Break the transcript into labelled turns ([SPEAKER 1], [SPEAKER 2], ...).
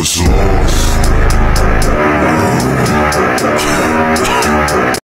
[SPEAKER 1] was wrong.